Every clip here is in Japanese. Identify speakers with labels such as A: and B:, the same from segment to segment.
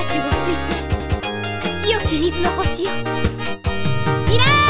A: しを吹いて。清き水の星よ未来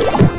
A: you.